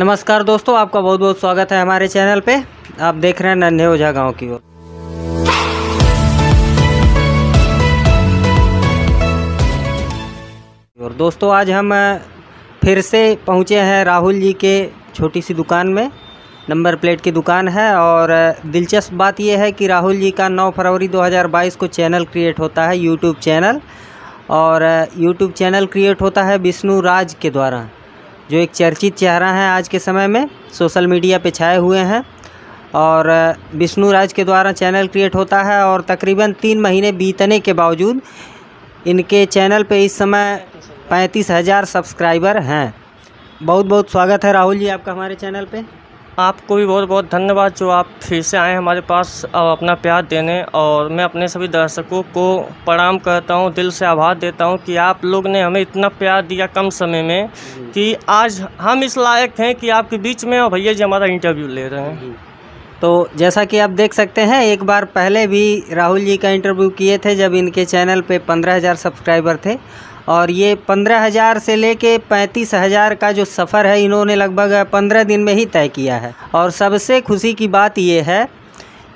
नमस्कार दोस्तों, आपका बहुत बहुत स्वागत है हमारे चैनल पे। आप देख रहे हैं नन्हे ओझा गाँव की ओर। और दोस्तों, आज हम फिर से पहुँचे हैं राहुल जी के छोटी सी दुकान में। नंबर प्लेट की दुकान है और दिलचस्प बात यह है कि राहुल जी का 9 फरवरी 2022 को चैनल क्रिएट होता है यूट्यूब चैनल। और यूट्यूब चैनल क्रिएट होता है विष्णु राज के द्वारा। जो एक चर्चित चेहरा है आज के समय में, सोशल मीडिया पे छाए हुए हैं। और, विष्णु राज के द्वारा चैनल क्रिएट होता है और तकरीबन तीन महीने बीतने के बावजूद, इनके चैनल पे इस समय पैंतीस हज़ार सब्सक्राइबर हैं। बहुत बहुत स्वागत है राहुल जी आपका हमारे चैनल पे। आपको भी बहुत बहुत धन्यवाद जो आप फिर से आए हमारे पास और अपना प्यार देने। और मैं अपने सभी दर्शकों को प्रणाम करता हूँ दिल से आभार देता हूँ कि आप लोग ने हमें इतना प्यार दिया कम समय में कि आज हम इस लायक हैं कि आपके बीच में और भैया जी हमारा इंटरव्यू ले रहे हैं। तो जैसा कि आप देख सकते हैं एक बार पहले भी राहुल जी का इंटरव्यू किए थे जब इनके चैनल पे पंद्रह हज़ार सब्सक्राइबर थे और ये पंद्रह हज़ार से लेके पैंतीस हज़ार का जो सफ़र है इन्होंने लगभग पंद्रह दिन में ही तय किया है। और सबसे खुशी की बात ये है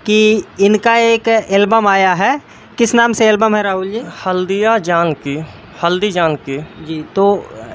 कि इनका एक एल्बम आया है। किस नाम से एल्बम है राहुल जी? हल्दिया जान की हल्दी जान की। जी तो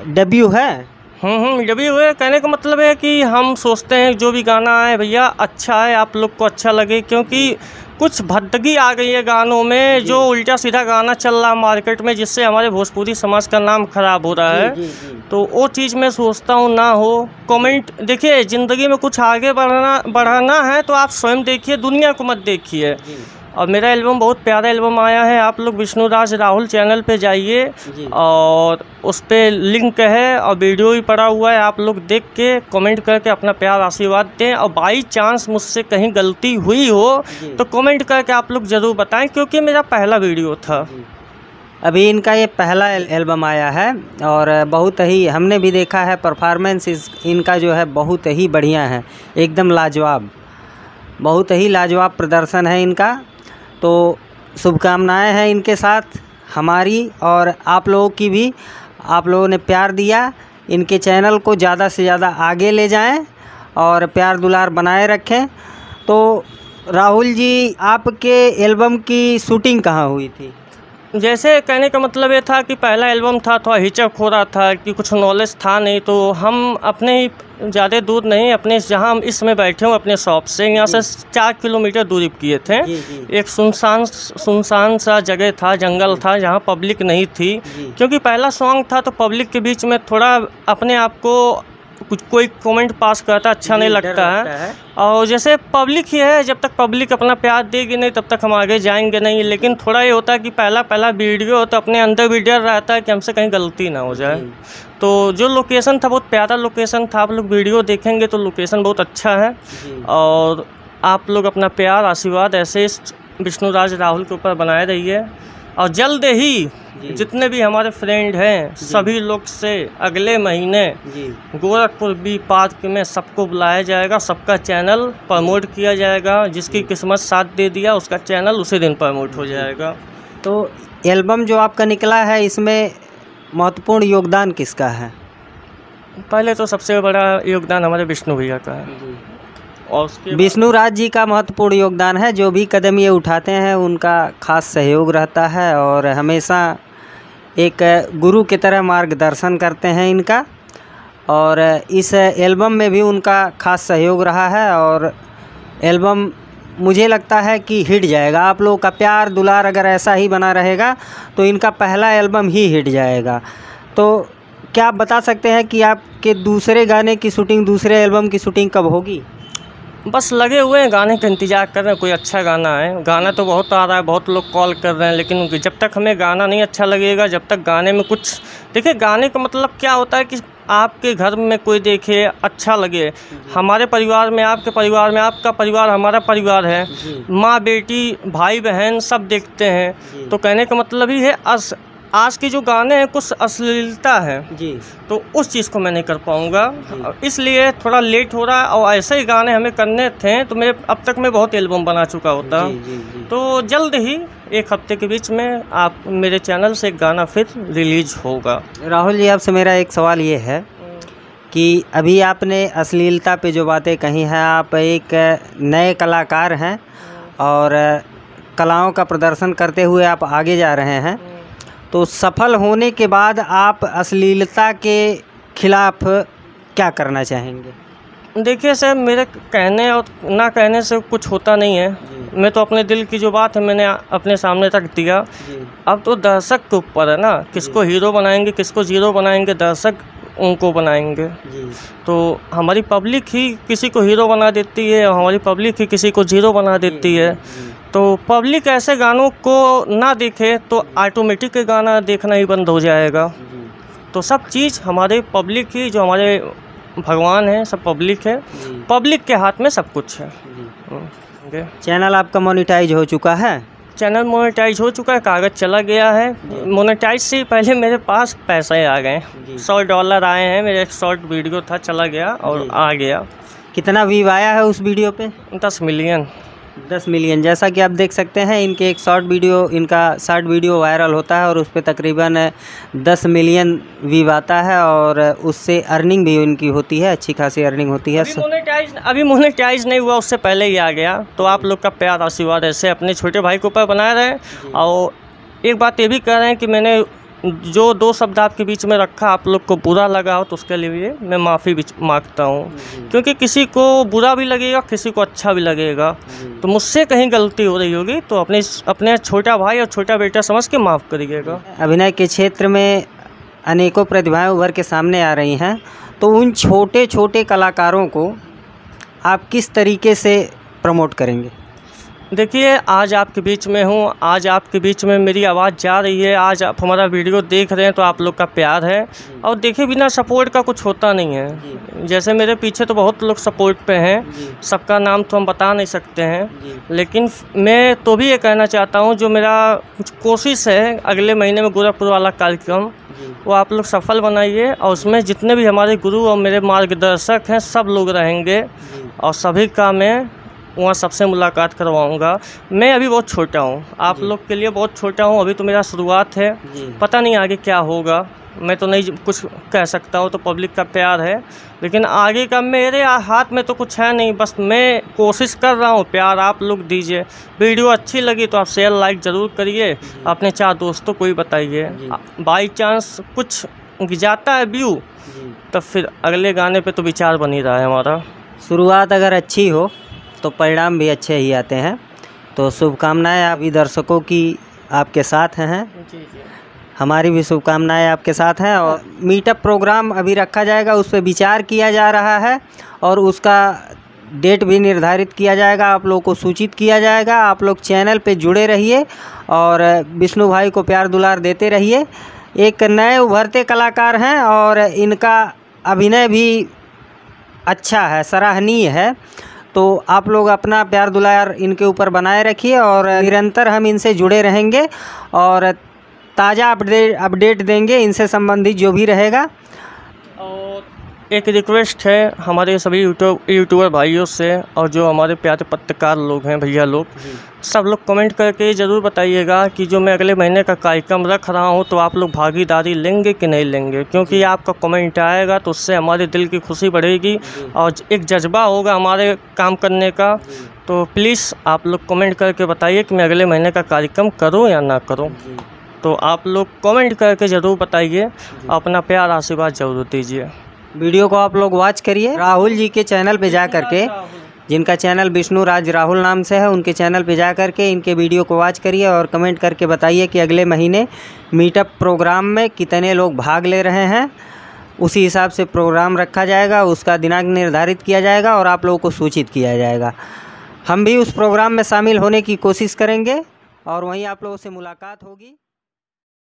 डेब्यू है? हम्म हम्म ये भी हुए। कहने का मतलब है कि हम सोचते हैं जो भी गाना आए भैया अच्छा है आप लोग को अच्छा लगे क्योंकि कुछ भद्दगी आ गई है गानों में जो। उल्टा सीधा गाना चल रहा है मार्केट में जिससे हमारे भोजपुरी समाज का नाम खराब हो रहा है। जी, जी। तो वो चीज़ मैं सोचता हूँ ना हो। कमेंट देखिए ज़िंदगी में कुछ आगे बढ़ाना बढ़ाना है तो आप स्वयं देखिए दुनिया को मत देखिए। जी। और मेरा एल्बम बहुत प्यारा एल्बम आया है। आप लोग विष्णुराज राहुल चैनल पे जाइए और उस पर लिंक है और वीडियो भी पड़ा हुआ है। आप लोग देख के कमेंट करके अपना प्यार आशीर्वाद दें और बाई चांस मुझसे कहीं गलती हुई हो तो कमेंट करके आप लोग ज़रूर बताएँ क्योंकि मेरा पहला वीडियो था। अभी इनका ये पहला एल्बम आया है और बहुत ही हमने भी देखा है परफॉर्मेंस इस इनका जो है बहुत ही बढ़िया है एकदम लाजवाब। बहुत ही लाजवाब प्रदर्शन है इनका। तो शुभकामनाएँ हैं इनके साथ, हमारी और आप लोगों की भी। आप लोगों ने प्यार दिया, इनके चैनल को ज़्यादा से ज़्यादा आगे ले जाएँ और प्यार दुलार बनाए रखें। तो राहुल जी, आपके एल्बम की शूटिंग कहाँ हुई थी? जैसे कहने का मतलब ये था कि पहला एल्बम था थोड़ा हिचक हो रहा था कि कुछ नॉलेज था नहीं तो हम अपने ही ज़्यादा दूर नहीं अपने जहाँ हम इसमें बैठे हूँ अपने शॉप से। यहाँ से चार किलोमीटर दूरी किए थे। एक सुनसान सुनसान सा जगह था जंगल था जहाँ पब्लिक नहीं थी। क्योंकि पहला सॉन्ग था तो पब्लिक के बीच में थोड़ा अपने आप को कुछ कोई कमेंट पास करता अच्छा नहीं लगता है। है। और जैसे पब्लिक ही है जब तक पब्लिक अपना प्यार देगी नहीं तब तक हम आगे जाएँगे नहीं। लेकिन थोड़ा ये होता है कि पहला पहला वीडियो तो अपने अंदर भी डर रहता है कि हमसे कहीं गलती ना हो जाए। तो जो लोकेशन था बहुत प्यारा लोकेशन था। आप लोग वीडियो देखेंगे तो लोकेशन बहुत अच्छा है। और आप लोग अपना प्यार आशीर्वाद ऐसे विष्णुराज राहुल के ऊपर बनाए रहिए। और जल्द ही जितने भी हमारे फ्रेंड हैं सभी लोग से अगले महीने गोरखपुर बी पार्क में सबको बुलाया जाएगा सबका चैनल प्रमोट किया जाएगा जिसकी किस्मत साथ दे दिया उसका चैनल उसी दिन प्रमोट हो जाएगा। तो एल्बम जो आपका निकला है इसमें महत्वपूर्ण योगदान किसका है? पहले तो सबसे बड़ा योगदान हमारे विष्णु भैया का है। विष्णु राज जी का महत्वपूर्ण योगदान है। जो भी कदम ये उठाते हैं, उनका खास सहयोग रहता है और हमेशा एक गुरु की तरह मार्गदर्शन करते हैं इनका। और इस एल्बम में भी उनका खास सहयोग रहा है और एल्बम मुझे लगता है कि हिट जाएगा। आप लोगों का प्यार दुलार अगर ऐसा ही बना रहेगा तो इनका पहला एल्बम ही हिट जाएगा। तो क्या आप बता सकते हैं कि आपके दूसरे गाने की शूटिंग, दूसरे एल्बम की शूटिंग कब होगी? बस लगे हुए हैं गाने का इंतज़ार कर रहे हैं कोई अच्छा गाना है। गाना तो बहुत आ रहा है बहुत लोग कॉल कर रहे हैं लेकिन जब तक हमें गाना नहीं अच्छा लगेगा जब तक गाने में कुछ देखिए गाने का मतलब क्या होता है कि आपके घर में कोई देखे अच्छा लगे। हमारे परिवार में आपके परिवार में आपका परिवार हमारा परिवार है। माँ बेटी भाई बहन सब देखते हैं। तो कहने का मतलब ही है अस आज के जो गाने हैं कुछ अश्लीलता है। जी। तो उस चीज़ को मैं नहीं कर पाऊँगा। इसलिए थोड़ा लेट हो रहा है और ऐसे ही गाने हमें करने थे तो मैं अब तक मैं बहुत एल्बम बना चुका होता। जी जी जी। तो जल्द ही एक हफ़्ते के बीच में आप मेरे चैनल से एक गाना फिर रिलीज़ होगा। राहुल जी आपसे मेरा एक सवाल ये है कि अभी आपने अश्लीलता पे जो बातें कही हैं आप एक नए कलाकार हैं और कलाओं का प्रदर्शन करते हुए आप आगे जा रहे हैं। तो सफल होने के बाद आप अश्लीलता के खिलाफ क्या करना चाहेंगे? देखिए सर मेरे कहने और ना कहने से कुछ होता नहीं है। मैं तो अपने दिल की जो बात है मैंने अपने सामने तक दिया। अब तो दर्शक के ऊपर है ना किसको हीरो बनाएँगे किसको ज़ीरो बनाएँगे दर्शक उनको बनाएँगे। तो हमारी पब्लिक ही किसी को हीरो बना देती है हमारी पब्लिक ही किसी को ज़ीरो बना देती है। तो पब्लिक ऐसे गानों को ना देखे तो ऑटोमेटिक गाना देखना ही बंद हो जाएगा। तो सब चीज़ हमारे पब्लिक ही जो हमारे भगवान हैं सब पब्लिक है। पब्लिक के हाथ में सब कुछ है। हम्म, चैनल आपका मोनिटाइज हो चुका है? चैनल मोनेटाइज हो चुका है कागज़ चला गया है। मोनेटाइज से पहले मेरे पास पैसे आ गए। सौ डॉलर आए हैं मेरे एक शॉर्ट वीडियो था चला गया और आ गया। कितना व्यू आया है उस वीडियो पे? दस मिलियन दस मिलियन। जैसा कि आप देख सकते हैं इनके एक शॉर्ट वीडियो इनका शॉर्ट वीडियो वायरल होता है और उस पर तकरीबन दस मिलियन व्यू आता है और उससे अर्निंग भी इनकी होती है अच्छी खासी अर्निंग होती है। अभी मोनेटाइज अभी मोनेटाइज नहीं हुआ उससे पहले ही आ गया। तो आप लोग का प्यार आशीर्वाद ऐसे अपने छोटे भाई के ऊपर बनाए रहे और एक बात ये भी कह रहे हैं कि मैंने जो दो शब्द आपके बीच में रखा आप लोग को बुरा लगा हो तो उसके लिए मैं माफ़ी माँगता हूँ। क्योंकि किसी को बुरा भी लगेगा किसी को अच्छा भी लगेगा। तो मुझसे कहीं गलती हो रही होगी तो अपने अपने छोटा भाई और छोटा बेटा समझ के माफ़ करिएगा। अभिनय के क्षेत्र में अनेकों प्रतिभाएँ उभर के सामने आ रही हैं। तो उन छोटे छोटे कलाकारों को आप किस तरीके से प्रमोट करेंगे? देखिए आज आपके बीच में हूँ। आज आपके बीच में मेरी आवाज़ जा रही है। आज आप हमारा वीडियो देख रहे हैं तो आप लोग का प्यार है। और देखिए बिना सपोर्ट का कुछ होता नहीं है। जैसे मेरे पीछे तो बहुत लोग सपोर्ट पे हैं। सबका नाम तो हम बता नहीं सकते हैं। लेकिन मैं तो भी ये कहना चाहता हूँ जो मेरा कुछ कोशिश है अगले महीने में गोरखपुर वाला कार्यक्रम वो आप लोग सफल बनाइए और उसमें जितने भी हमारे गुरु और मेरे मार्गदर्शक हैं सब लोग रहेंगे। और सभी का मैं वहाँ सबसे मुलाकात करवाऊँगा। मैं अभी बहुत छोटा हूँ। आप लोग के लिए बहुत छोटा हूँ। अभी तो मेरा शुरुआत है। पता नहीं आगे क्या होगा। मैं तो नहीं कुछ कह सकता हूँ तो पब्लिक का प्यार है। लेकिन आगे का मेरे हाथ में तो कुछ है नहीं। बस मैं कोशिश कर रहा हूँ प्यार आप लोग दीजिए। वीडियो अच्छी लगी तो आप शेयर लाइक ज़रूर करिए। अपने चार दोस्तों को भी बताइए। बाई चांस कुछ जाता है व्यू तो फिर अगले गाने पे तो विचार बन ही रहा है हमारा। शुरुआत अगर अच्छी हो तो परिणाम भी अच्छे ही आते हैं। तो शुभकामनाएँ अभी दर्शकों की आपके साथ हैं। हमारी भी शुभकामनाएँ आपके साथ हैं और मीटअप प्रोग्राम अभी रखा जाएगा उस पर विचार किया जा रहा है और उसका डेट भी निर्धारित किया जाएगा आप लोगों को सूचित किया जाएगा। आप लोग चैनल पे जुड़े रहिए और विष्णु भाई को प्यार दुलार देते रहिए। एक नए उभरते कलाकार हैं और इनका अभिनय भी अच्छा है सराहनीय है। तो आप लोग अपना प्यार दुलार इनके ऊपर बनाए रखिए और निरंतर हम इनसे जुड़े रहेंगे और ताज़ा अपडेट अपडेट देंगे इनसे संबंधित जो भी रहेगा। एक रिक्वेस्ट है हमारे सभी यूट्यूब यूट्यूबर भाइयों से और जो हमारे प्यारे पत्रकार लोग हैं भैया लोग सब लोग कमेंट करके ज़रूर बताइएगा कि जो मैं अगले महीने का कार्यक्रम रख रहा हूँ तो आप लोग भागीदारी लेंगे कि नहीं लेंगे? क्योंकि आपका कमेंट आएगा तो उससे हमारे दिल की खुशी बढ़ेगी और एक जज्बा होगा हमारे काम करने का। तो प्लीज़ आप लोग कमेंट करके बताइए कि मैं अगले महीने का कार्यक्रम करूँ या ना करूँ। तो आप लोग कमेंट करके ज़रूर बताइए। अपना प्यार आशीर्वाद ज़रूर दीजिए। वीडियो को आप लोग वॉच करिए। राहुल जी के चैनल पे जा करके, जिनका चैनल विष्णु राज राहुल नाम से है, उनके चैनल पे जा करके इनके वीडियो को वॉच करिए और कमेंट करके बताइए कि अगले महीने मीटअप प्रोग्राम में कितने लोग भाग ले रहे हैं। उसी हिसाब से प्रोग्राम रखा जाएगा, उसका दिनांक निर्धारित किया जाएगा और आप लोगों को सूचित किया जाएगा। हम भी उस प्रोग्राम में शामिल होने की कोशिश करेंगे और वहीं आप लोगों से मुलाकात होगी।